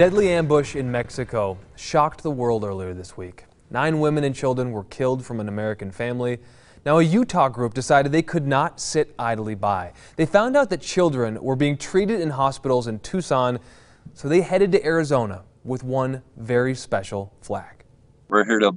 Deadly ambush in Mexico shocked the world earlier this week. Nine women and children were killed from an American family. Now, a Utah group decided they could not sit idly by. They found out that children were being treated in hospitals in Tucson, so they headed to Arizona with one very special flag. We're here to,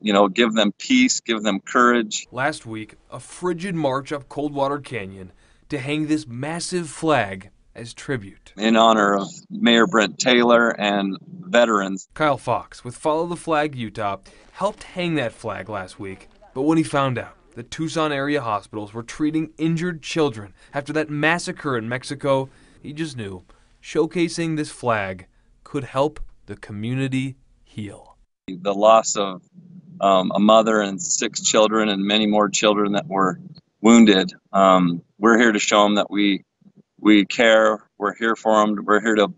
you know, give them peace, give them courage. Last week, a frigid march up Coldwater Canyon to hang this massive flag as tribute. In honor of Mayor Brent Taylor and veterans. Kyle Fox with Follow the Flag Utah helped hang that flag last week, but when he found out the Tucson area hospitals were treating injured children after that massacre in Mexico, he just knew showcasing this flag could help the community heal. The loss of um, a mother and six children, and many more children that were wounded. Um, we're here to show them that we we care. We're here for them. We're here to,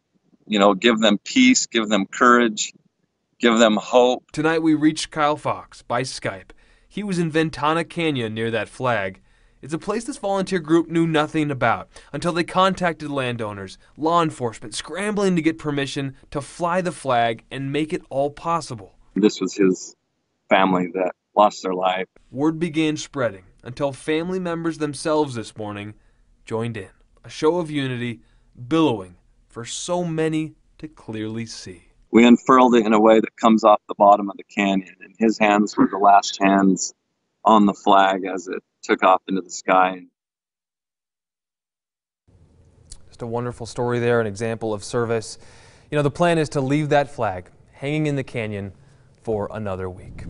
you know, give them peace, give them courage, give them hope. Tonight we reached Kyle Fox by Skype. He was in Ventana Canyon near that flag. It's a place this volunteer group knew nothing about until they contacted landowners, law enforcement, scrambling to get permission to fly the flag and make it all possible. This was his family that lost their life. Word began spreading until family members themselves this morning joined in a show of unity, billowing for so many to clearly see. We unfurled it in a way that comes off the bottom of the canyon, and his hands were the last hands on the flag as it took off into the sky. Just a wonderful story there, an example of service. You know, the plan is to leave that flag hanging in the canyon for another week.